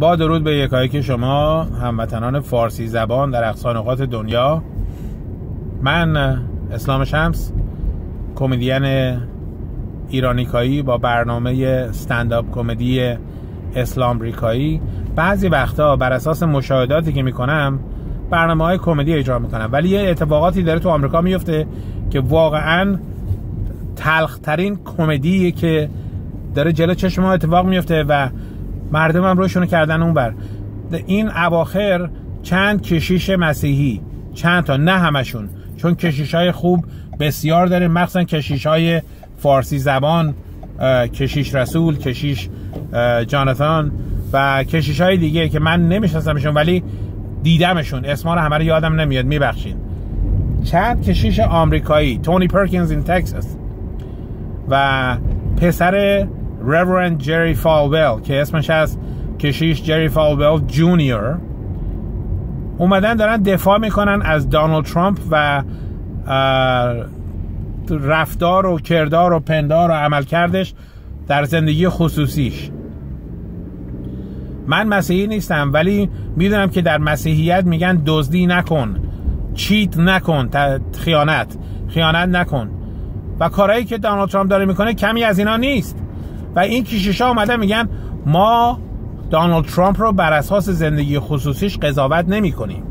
با درود به یکایی که شما هموطنان فارسی زبان در اقصانقات دنیا. من اسلام شمس کمدین ایرانیکایی با برنامه استنداپ کمدی اسلام ریکایی. بعضی وقتا بر اساس مشاهداتی که می‌کنم برنامه های کمدی اجرا می‌کنم. ولی یه اتفاقاتی داره تو آمریکا میفته که واقعا تلخترین کمدی که داره جلو چشم ما اتفاق میفته و مردم هم روشونو کردن اون بر. این اواخر چند کشیش مسیحی چند تا نه همشون. چون کشیش های خوب بسیار داره مخصوصا کشیش های فارسی زبان کشیش رسول کشیش جانتان و کشیش های دیگه که من نمیشناسمشون ولی دیدمشون. اسما رو همه رو یادم نمیاد. میبخشید چند کشیش آمریکایی تونی پرکینز این تکساس و پسر Reverend جری فالویل که اسمش از کشیش جری فالویل Junior اومدن دارن دفاع می‌کنن از دانالد ترامپ و رفتار و کردار و پندار و عملکردش در زندگی خصوصیش. من مسیحی نیستم ولی می‌دونم که در مسیحیت میگن دزدی نکن cheat نکن خیانت خیانت نکن. و کارهایی که دانالد ترامپ داره می‌کنه کمی از اینا نیست. و این کشیشا اومده میگن ما دانالد ترامپ رو بر اساس زندگی خصوصیش قضاوت نمی کنیم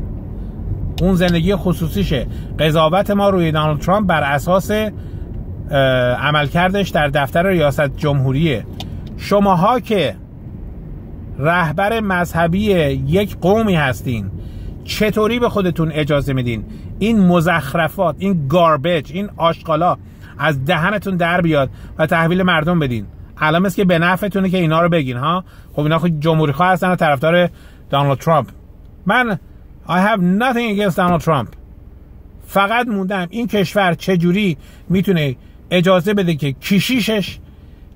اون زندگی خصوصیشه. قضاوت ما روی دانالد ترامپ بر اساس عملکردش در دفتر ریاست جمهوریه. شماها که رهبر مذهبی یک قومی هستین چطوری به خودتون اجازه میدین؟ این مزخرفات این گاربج این آشغالا از دهنتون در بیاد و تحویل مردم بدین. الان مثل که به نفعتونه که اینا رو بگین ها؟ خب اینا خود جمهوری خواه هستن و طرفدار دانالد ترامپ. من I have nothing against Donald Trump فقط موندم این کشور چجوری می‌تونه اجازه بده که کشیشش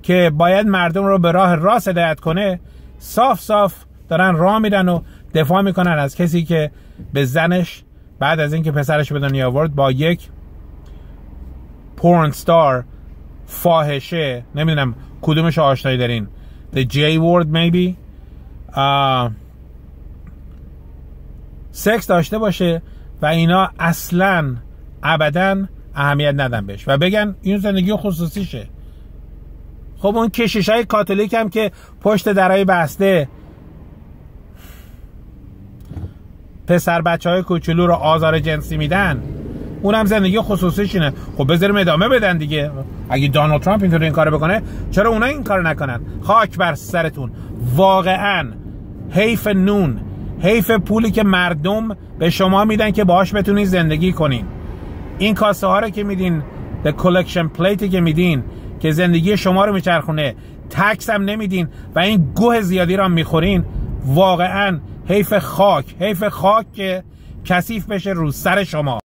که باید مردم رو به راه راست هدایت کنه صاف صاف دارن راه میرن و دفاع می‌کنن از کسی که به زنش بعد از اینکه پسرش به دنیا آورد با یک پورن ستار فاحشه نمی‌دونم کدومش آشنایی دارین؟ The J word maybe. سکس داشته باشه و اینا اصلا ابدا اهمیت ندن بهش. و بگن این زندگی خصوصیشه. خب اون کشیش های کاتولیک هم که پشت درای بسته. پسر بچه های کوچولو رو آزار جنسی میدن. اونم زندگی خصوصیش اینه. خب بذاریم ادامه بدن دیگه. اگه دانالد ترامپ اینطور این کارو بکنه چرا اونا این کارو نکنن؟ خاک بر سرتون. واقعا حیف نون حیف پولی که مردم به شما میدن که باهاش بتونین زندگی کنین. این کاسه ها رو که میدین the collection plate که میدین که زندگی شما رو میچرخونه تکس هم نمیدین و این گوه زیادی رو می‌خورین واقعا حیف خاک حیف خاک که کثیف بشه رو سر شما.